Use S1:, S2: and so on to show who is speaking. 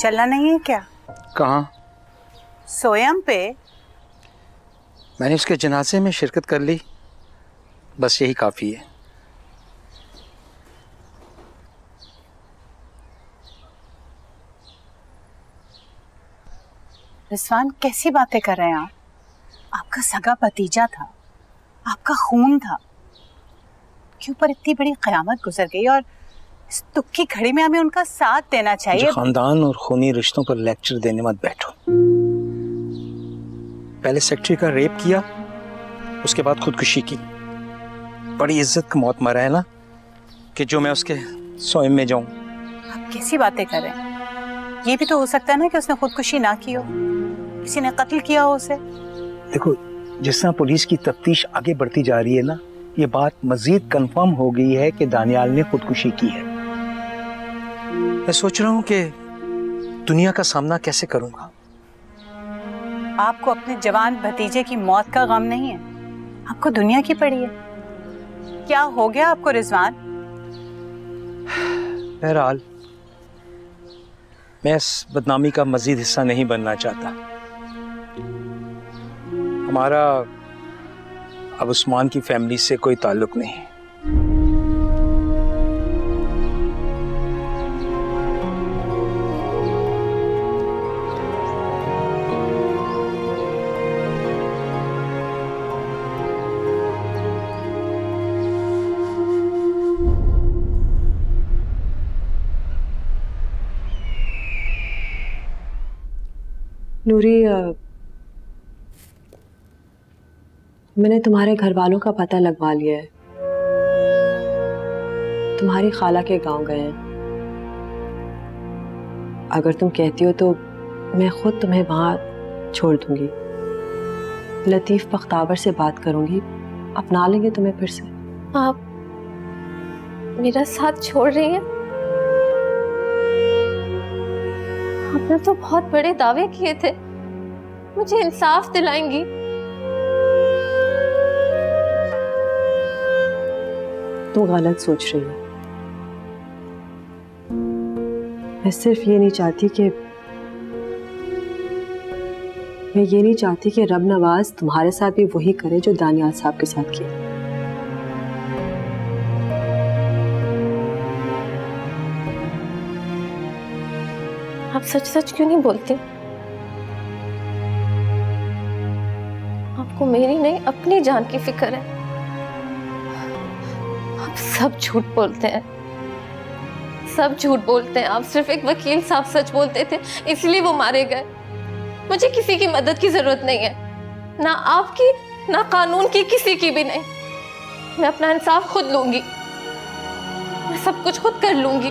S1: चलना नहीं है क्या?
S2: कहाँ?
S1: सोयम पे।
S2: मैंने उसके जनाजे में शिरकत कर ली। बस यही काफ़ी है।
S1: रिजवान कैसी बातें कर रहे हैं आप? आपका सगा भतीजा था। आपका खून था। क्यों पर इतनी बड़ी कयामत गुजर गई और इस दुख की घड़ी में हमें उनका साथ देना चाहिए।
S2: खानदान और खूनी रिश्तों पर लेक्चर देने मत बैठो। पहले सेक्रेटरी का रेप किया उसके बाद खुदकुशी की। बड़ी इज़्ज़त का मौत मरा है ना कि जो मैं उसके स्वयं में जाऊँ।
S1: आप कैसी बातें कर रहे हैं? ये भी तो हो सकता है ना कि उसने खुदकुशी ना की हो। किसी ने कत्ल किया हो उसे।
S2: देखो जिस तरह पुलिस की तफ्तीश आगे बढ़ती जा रही है ना ये बात मजीद कंफर्म हो गई है कि दानियाल ने खुदकुशी की है। मैं सोच रहा हूँ कि दुनिया का सामना कैसे करूँगा?
S1: आपको अपने जवान भतीजे की मौत का गम नहीं है। आपको दुनिया की पड़ी है। क्या हो गया आपको रिजवान?
S2: बहरहाल मैं इस बदनामी का मजीद हिस्सा नहीं बनना चाहता। हमारा अब उस्मान की फैमिली से कोई ताल्लुक नहीं।
S3: नूरी मैंने तुम्हारे घर वालों का पता लगवा लिया है। तुम्हारी खाला के गाँव गए हैं। अगर तुम कहती हो तो मैं खुद तुम्हें वहाँ छोड़ दूँगी। लतीफ बख्तावर से बात करूँगी। अपना लेंगे तुम्हें फिर से।
S4: आप मेरा साथ छोड़ रही हैं? आपने तो बहुत बड़े दावे किए थे। मुझे इंसाफ दिलाएँगी।
S3: तुम गलत सोच रही हो। मैं सिर्फ़ ये नहीं चाहती कि, मैं ये नहीं चाहती कि रब नवाज़ तुम्हारे साथ भी वही करे जो दानियाल साहब के साथ किया।
S4: आप सच सच क्यों नहीं बोलती? आपको मेरी नहीं, अपनी जान की फ़िक्र है। सब झूठ बोलते हैं। सब झूठ बोलते हैं। आप सिर्फ़ एक वकील साहब सच बोलते थे, इसलिए वो मारे गए। मुझे किसी की मदद की ज़रूरत नहीं है। ना आपकी, ना कानून की, किसी की भी नहीं। मैं अपना इंसाफ खुद लूँगी। मैं सब कुछ खुद कर लूँगी।